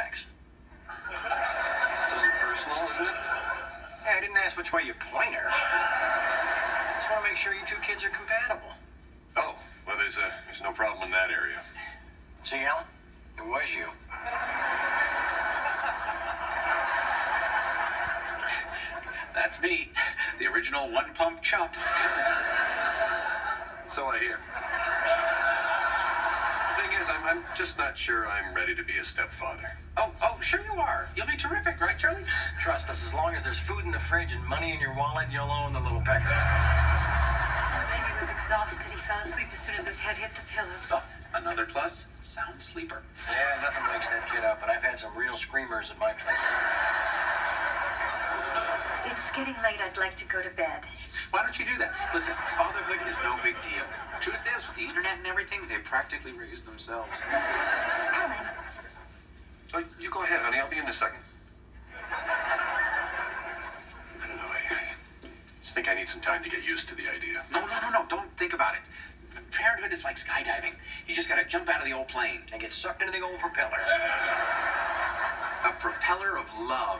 sex. It's a little personal, isn't it? Hey, I didn't ask which way you point her. Just want to make sure you two kids are compatible. Oh, well, there's a there's no problem in that area. See, Alan? It was you. That's me, the original one pump chump. So I hear. The thing is, I'm, I'm just not sure I'm ready to be a stepfather. Oh, oh, sure you are. You'll be terrific, right, Charlie? Trust us, as long as there's food in the fridge and money in your wallet, you'll own the little pecker. The baby was exhausted. He fell asleep as soon as his head hit the pillow. Oh, another plus, sound sleeper. Yeah, nothing wakes that kid up, but I've had some real screamers at my place. It's getting late. I'd like to go to bed. Why don't you do that? Listen, fatherhood is no big deal. Truth is, with the internet and everything, they practically raise themselves. Alan, Oh, you go ahead, honey. I'll be in a second. I don't know. I, I just think I need some time to get used to the idea. No, no, no, no, don't think about it. Parenthood is like skydiving. You just gotta jump out of the old plane. And get sucked into the old propeller. A propeller of love.